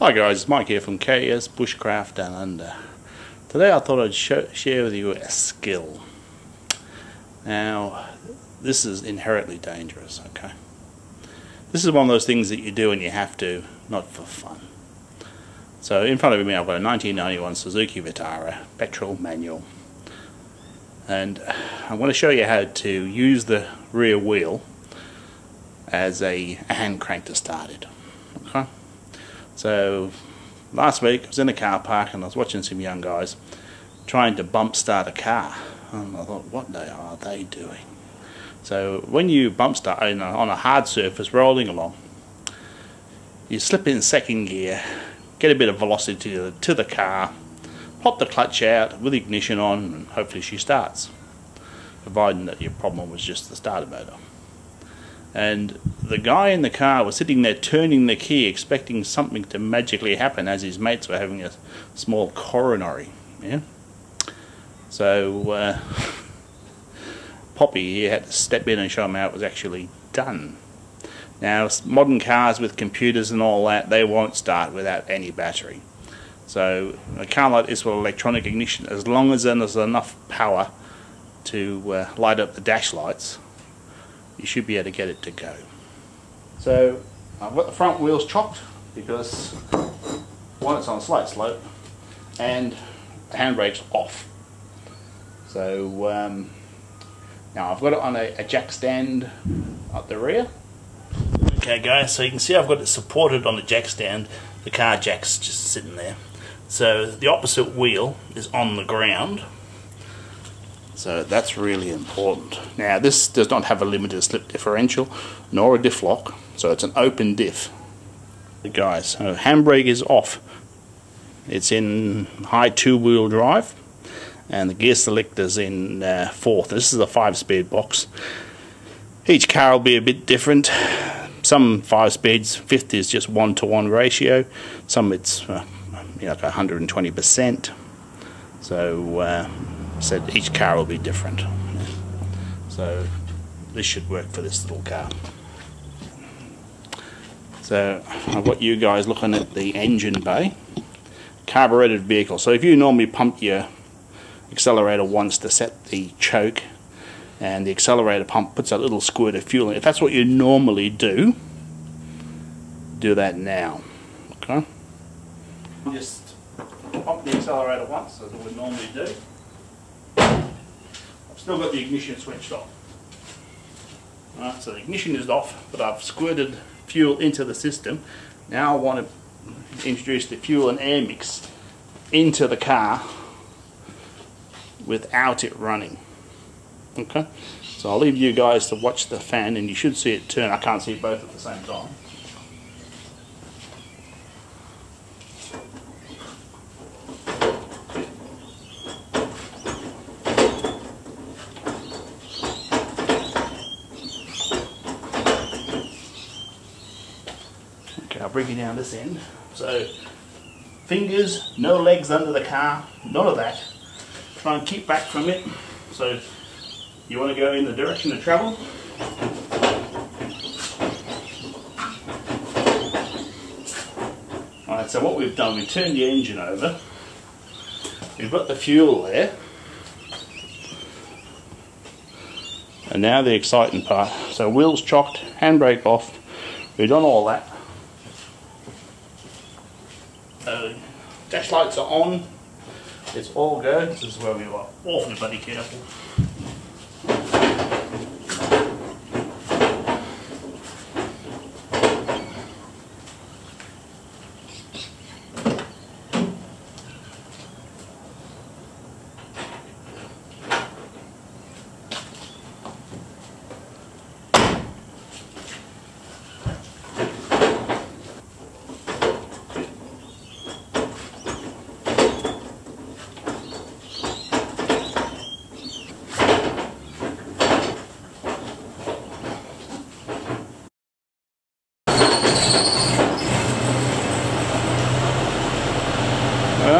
Hi guys, it's Mike here from KIS Bushcraft Down Under. Today I thought I'd share with you a skill. Now, this is inherently dangerous, okay? This is one of those things that you do and you have to, not for fun. So in front of me I've got a 1991 Suzuki Vitara, petrol manual. And I'm going to show you how to use the rear wheel as a hand crank to start it. So last week I was in a car park and I was watching some young guys trying to bump start a car. And I thought, what the are they doing? So when you bump start on a, on a hard surface rolling along, you slip in second gear, get a bit of velocity to the, to the car, pop the clutch out with ignition on, and hopefully she starts. Providing that your problem was just the starter motor and the guy in the car was sitting there turning the key expecting something to magically happen as his mates were having a small coronary yeah? So uh, Poppy he had to step in and show him how it was actually done. Now modern cars with computers and all that they won't start without any battery. So a car like this with electronic ignition as long as there's enough power to uh, light up the dash lights you should be able to get it to go. So I've got the front wheels chocked because one it's on a slight slope and the handbrake's off. So um, now I've got it on a, a jack stand up the rear. Okay guys, so you can see I've got it supported on the jack stand. The car jack's just sitting there. So the opposite wheel is on the ground so that's really important. Now this does not have a limited slip differential nor a diff lock, so it's an open diff. Guys, handbrake is off. It's in high two-wheel drive and the gear selector's in uh, fourth. This is a five-speed box. Each car will be a bit different. Some five speeds, fifth is just one to one ratio. Some it's uh, you know, like 120%. So uh, said each car will be different. So this should work for this little car. So I've got you guys looking at the engine bay. Carbureted vehicle. So if you normally pump your accelerator once to set the choke and the accelerator pump puts a little squirt of fuel in. If that's what you normally do, do that now. Okay? Just pump the accelerator once as would normally do. Still got the ignition switched off. Right, so the ignition is off, but I've squirted fuel into the system. Now I want to introduce the fuel and air mix into the car without it running. Okay, so I'll leave you guys to watch the fan and you should see it turn. I can't see both at the same time. I'll bring you down this end. So, fingers, no legs under the car, none of that. Try and keep back from it. So, you want to go in the direction of travel. Alright, so what we've done, we've turned the engine over. We've got the fuel there. And now the exciting part. So wheels chocked, handbrake off. We've done all that. So dash lights are on. It's all good. This is where we were awfully bloody careful.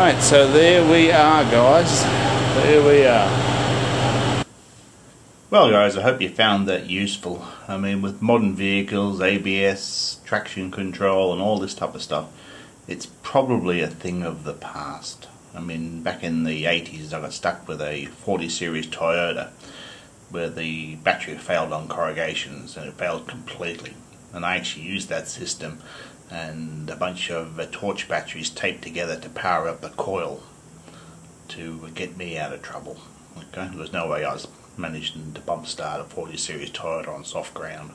Alright, so there we are guys. There we are. Well guys, I hope you found that useful. I mean with modern vehicles, ABS, traction control and all this type of stuff, it's probably a thing of the past. I mean, back in the 80s, I got stuck with a 40 series Toyota where the battery failed on corrugations and it failed completely. And I actually used that system and a bunch of uh, torch batteries taped together to power up the coil to get me out of trouble. Okay, there was no way I was managing to bump start a 40 series Toyota on soft ground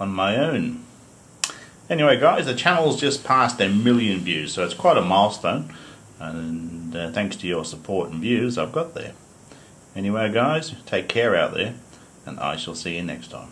on my own. Anyway, guys, the channel's just passed a million views, so it's quite a milestone. And uh, thanks to your support and views, I've got there. Anyway, guys, take care out there, and I shall see you next time.